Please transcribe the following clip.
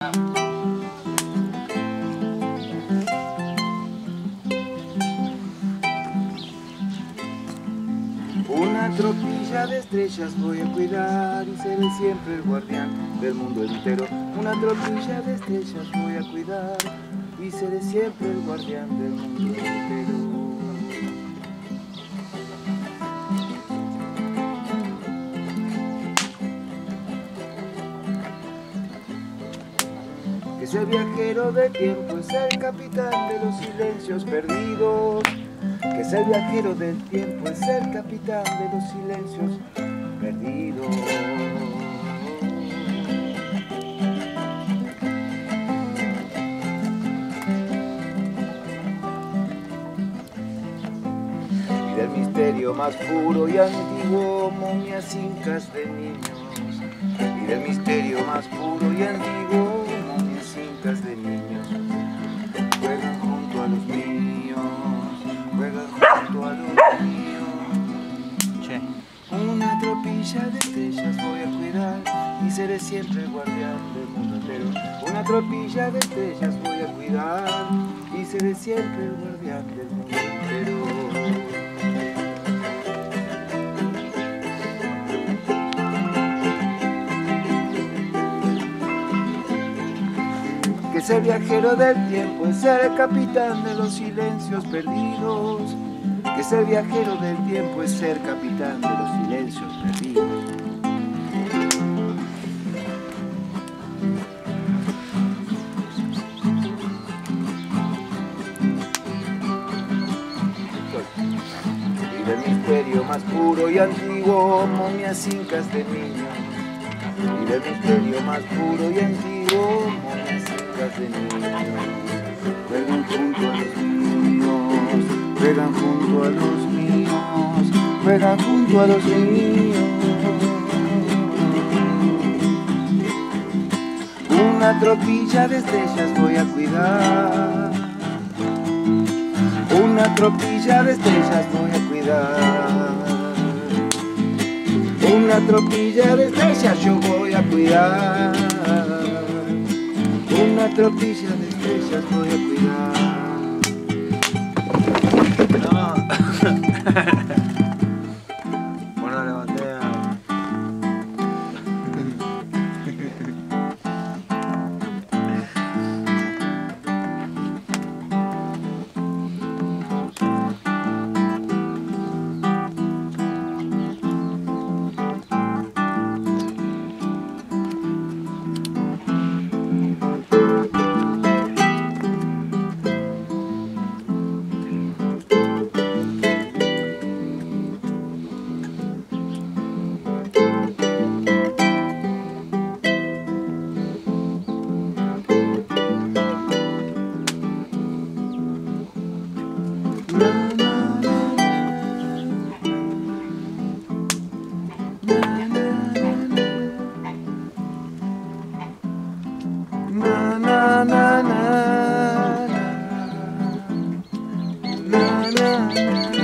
Una tropilla de estrellas voy a cuidar y seré siempre el guardián del mundo entero. Una tropilla de estrellas voy a cuidar y seré siempre el guardián del mundo entero. Que es el viajero del tiempo, es el capitán de los silencios perdidos. Que es el viajero del tiempo, es el capitán de los silencios perdidos. Y del misterio más puro y antiguo, momias incas de niños. Y del misterio más puro y antiguo, Tropilla de estrellas voy a cuidar y seré siempre el guardián del mundo entero. Una tropilla de estrellas voy a cuidar y seré siempre el guardián del mundo entero. que es el viajero del tiempo, es el capitán de los silencios perdidos, que es el viajero del tiempo, es el capitán de los silencios perdidos. Misterio más puro y antiguo, momias incas de niños. Y del misterio más puro y antiguo, momias incas de niños. Juegan junto a los míos, juegan junto a los míos, juegan junto a los míos. Una tropilla de estrellas voy a cuidar. Una tropilla de estrellas voy a Una tropilla de estrellas yo voy a cuidar. Una tropilla de estrellas voy a cuidar. No. na na na na. Na na